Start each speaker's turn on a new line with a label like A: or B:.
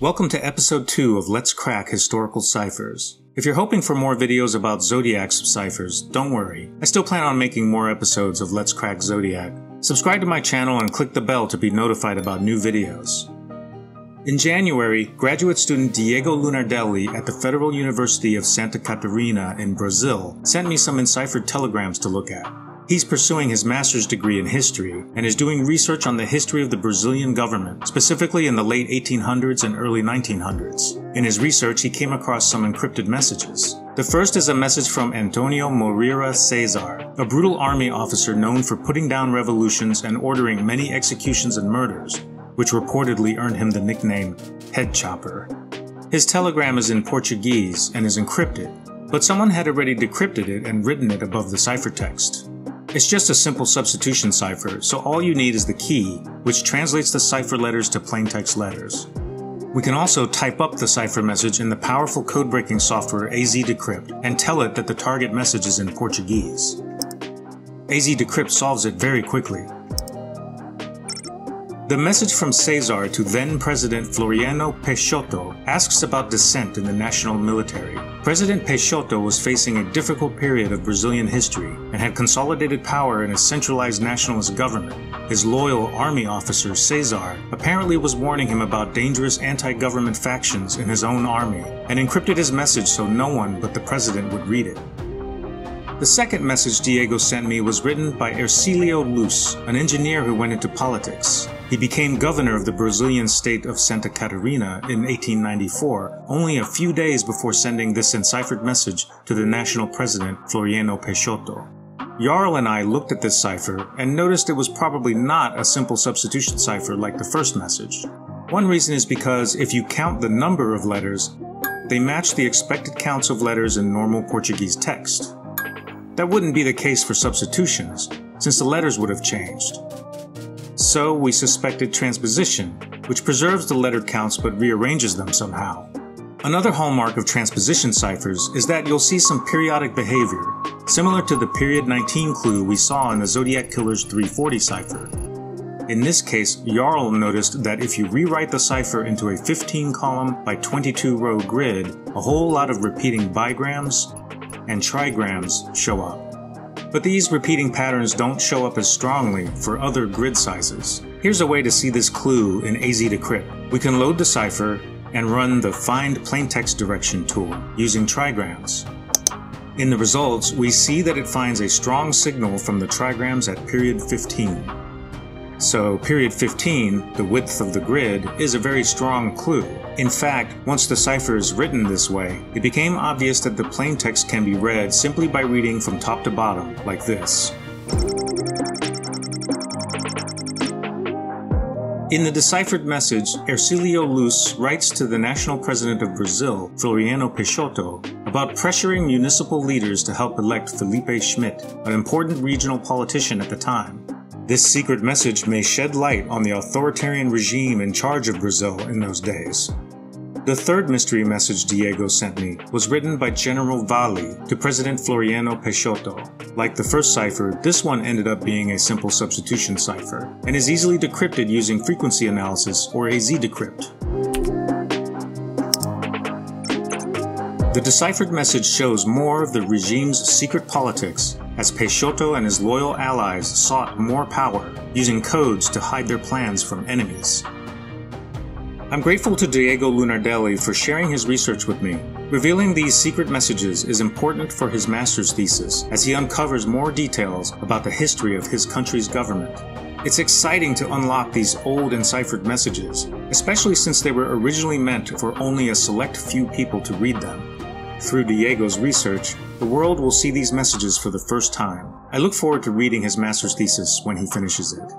A: Welcome to episode 2 of Let's Crack Historical Ciphers. If you're hoping for more videos about Zodiac's ciphers, don't worry. I still plan on making more episodes of Let's Crack Zodiac. Subscribe to my channel and click the bell to be notified about new videos. In January, graduate student Diego Lunardelli at the Federal University of Santa Catarina in Brazil sent me some enciphered telegrams to look at. He's pursuing his master's degree in history and is doing research on the history of the Brazilian government, specifically in the late 1800s and early 1900s. In his research, he came across some encrypted messages. The first is a message from Antonio Moreira Cesar, a brutal army officer known for putting down revolutions and ordering many executions and murders, which reportedly earned him the nickname Head Chopper. His telegram is in Portuguese and is encrypted, but someone had already decrypted it and written it above the ciphertext. It's just a simple substitution cipher, so all you need is the key, which translates the cipher letters to plaintext letters. We can also type up the cipher message in the powerful code-breaking software AZ Decrypt and tell it that the target message is in Portuguese. AZ Decrypt solves it very quickly, the message from Cesar to then President Floriano Peixoto asks about dissent in the national military. President Peixoto was facing a difficult period of Brazilian history and had consolidated power in a centralized nationalist government. His loyal army officer Cesar apparently was warning him about dangerous anti-government factions in his own army and encrypted his message so no one but the president would read it. The second message Diego sent me was written by Hercilio Luz, an engineer who went into politics. He became governor of the Brazilian state of Santa Catarina in 1894, only a few days before sending this enciphered message to the national president Floriano Peixoto. Jarl and I looked at this cipher and noticed it was probably not a simple substitution cipher like the first message. One reason is because if you count the number of letters, they match the expected counts of letters in normal Portuguese text. That wouldn't be the case for substitutions, since the letters would have changed. So we suspected transposition, which preserves the letter counts but rearranges them somehow. Another hallmark of transposition ciphers is that you'll see some periodic behavior, similar to the period 19 clue we saw in the Zodiac Killer's 340 cipher. In this case, Jarl noticed that if you rewrite the cipher into a 15 column by 22 row grid, a whole lot of repeating bigrams, and trigrams show up. But these repeating patterns don't show up as strongly for other grid sizes. Here's a way to see this clue in AZ Decrypt. We can load the cipher and run the Find Plaintext Direction tool using trigrams. In the results, we see that it finds a strong signal from the trigrams at period 15. So period 15, the width of the grid, is a very strong clue. In fact, once the cipher is written this way, it became obvious that the plain text can be read simply by reading from top to bottom, like this. In the deciphered message, Hercilio Luz writes to the national president of Brazil, Floriano Peixoto, about pressuring municipal leaders to help elect Felipe Schmidt, an important regional politician at the time. This secret message may shed light on the authoritarian regime in charge of Brazil in those days. The third mystery message Diego sent me was written by General Vale to President Floriano Peixoto. Like the first cipher, this one ended up being a simple substitution cipher, and is easily decrypted using frequency analysis or AZ decrypt. The deciphered message shows more of the regime's secret politics as Peixoto and his loyal allies sought more power, using codes to hide their plans from enemies. I'm grateful to Diego Lunardelli for sharing his research with me. Revealing these secret messages is important for his master's thesis as he uncovers more details about the history of his country's government. It's exciting to unlock these old enciphered messages, especially since they were originally meant for only a select few people to read them. Through Diego's research, the world will see these messages for the first time. I look forward to reading his master's thesis when he finishes it.